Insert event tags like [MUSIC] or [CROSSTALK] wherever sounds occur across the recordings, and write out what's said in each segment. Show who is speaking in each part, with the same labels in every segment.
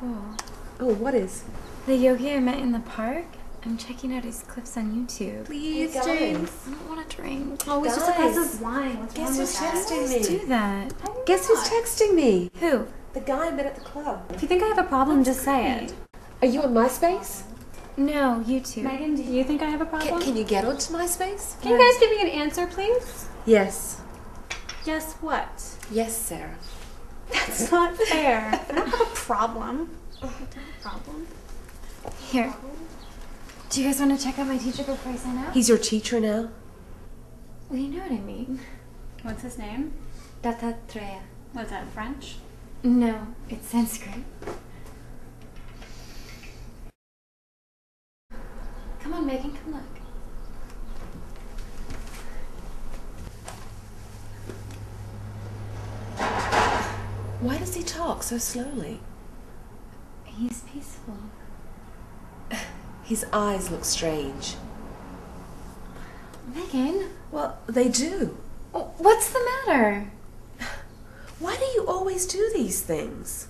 Speaker 1: cool.
Speaker 2: Oh, what is?
Speaker 1: The yogi I met in the park. I'm checking out his clips on YouTube.
Speaker 2: Please,
Speaker 3: Hey.
Speaker 2: James.
Speaker 1: I don't want to drink.
Speaker 3: Oh, it's just a glass of wine. What's
Speaker 2: Guess who's texting me?
Speaker 1: do that.
Speaker 2: Guess who's texting me?
Speaker 1: Who?
Speaker 2: The guy I met at the club.
Speaker 3: If you think I have a problem, just say it.
Speaker 2: Are you on MySpace?
Speaker 1: No, YouTube.
Speaker 3: Megan, do you think I have a problem?
Speaker 2: can you get onto MySpace?
Speaker 3: Can you guys give me an answer, please?
Speaker 2: Yes.
Speaker 3: Yes, what?
Speaker 2: Yes, Sarah.
Speaker 3: That's not fair. [LAUGHS] I don't have a problem. I don't have a problem.
Speaker 1: Here. Do you guys want to check out my teacher before I sign out?
Speaker 2: He's your teacher now?
Speaker 1: Well, you know what I mean.
Speaker 3: What's his name?
Speaker 1: Dattatreya.
Speaker 3: Was that French?
Speaker 1: No, it's Sanskrit. Come on, Megan, come look.
Speaker 2: Why does he talk so slowly?
Speaker 1: He's peaceful. [LAUGHS]
Speaker 2: His eyes look strange.
Speaker 1: Megan,
Speaker 2: Well, they do.
Speaker 1: what's the matter? [LAUGHS]
Speaker 2: Why do you always do these things?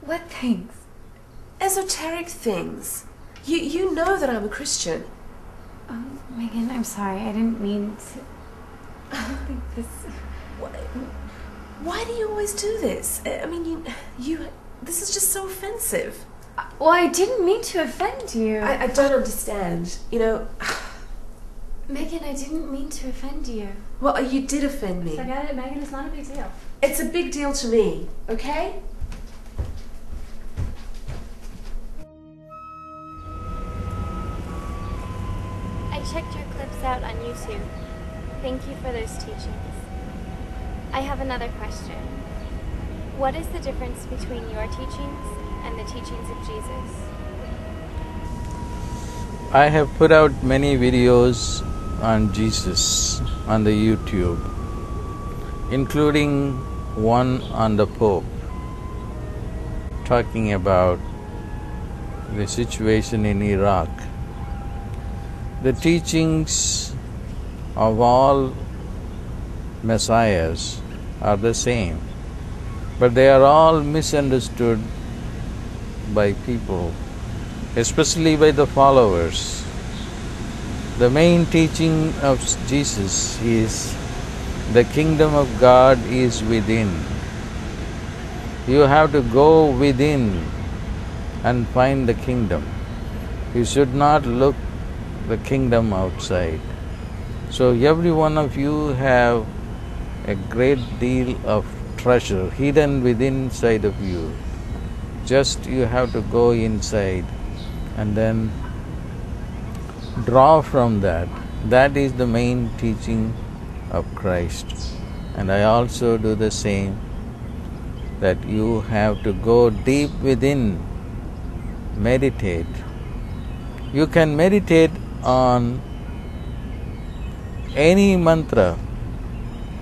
Speaker 1: What things?
Speaker 2: Esoteric things. You you know that I'm a Christian.
Speaker 1: Oh, Megan, I'm sorry. I didn't mean to. I [LAUGHS] don't think this.
Speaker 2: Why, why do you always do this? I I mean, you you. This is just so offensive.
Speaker 1: Uh, well, I didn't mean to offend you.
Speaker 2: I, I don't understand. You know. [SIGHS]
Speaker 1: Megan, I didn't mean to offend you.
Speaker 2: Well, uh, you did offend me.
Speaker 3: Forget it, uh, Megan. It's not a big deal.
Speaker 2: It's a big deal to me. Okay.
Speaker 4: I checked your clips out on YouTube. Thank you for those teachings. I have another question. What is the difference between your teachings and the teachings of Jesus?
Speaker 5: I have put out many videos on Jesus on the YouTube, including one on the Pope, talking about the situation in Iraq. The teachings of all messiahs are the same, but they are all misunderstood by people especially by the followers. The main teaching of Jesus is the kingdom of God is within. You have to go within and find the kingdom. You should not look the kingdom outside. So every one of you have a great deal of treasure hidden within inside of you. Just you have to go inside and then draw from that. That is the main teaching of Christ. And I also do the same that you have to go deep within, meditate. You can meditate on any mantra,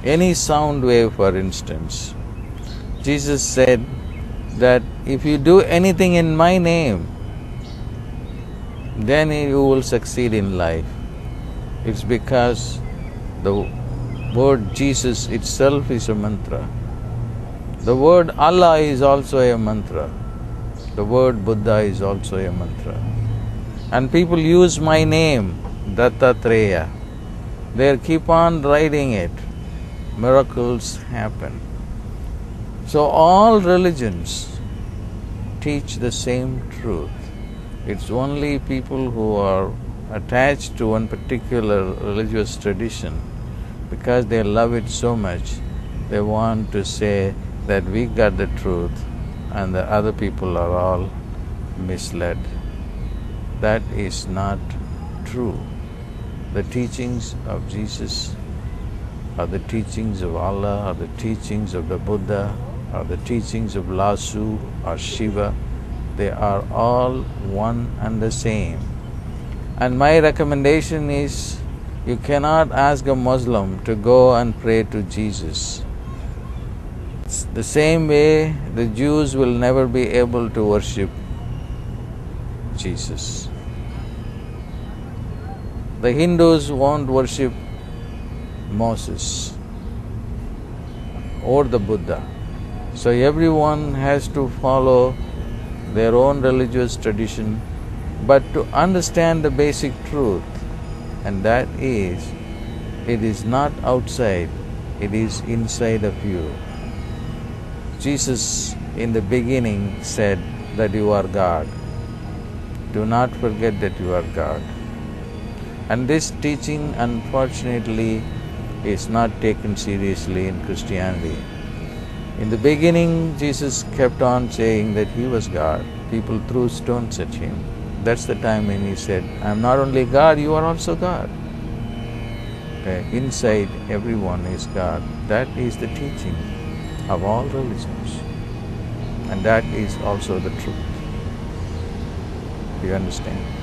Speaker 5: any sound wave, for instance. Jesus said that if you do anything in my name, then you will succeed in life. It's because the word Jesus itself is a mantra. The word Allah is also a mantra. The word Buddha is also a mantra. And people use my name, Dattatreya. They keep on writing it. Miracles happen. So all religions teach the same truth. It's only people who are attached to one particular religious tradition because they love it so much, they want to say that we got the truth and the other people are all misled. That is not true. The teachings of Jesus are the teachings of Allah, are the teachings of the Buddha, are the teachings of Lao Tzu or Shiva. They are all one and the same. And my recommendation is you cannot ask a Muslim to go and pray to Jesus. It's the same way the Jews will never be able to worship Jesus. The Hindus won't worship Moses or the Buddha. So everyone has to follow their own religious tradition, but to understand the basic truth, and that is, it is not outside, it is inside of you. Jesus in the beginning said that you are God. Do not forget that you are God. And this teaching, unfortunately, is not taken seriously in Christianity. In the beginning, Jesus kept on saying that he was God. People threw stones at him. That's the time when he said, I am not only God, you are also God. Okay? Inside everyone is God. That is the teaching of all religions. And that is also the truth. Do you understand?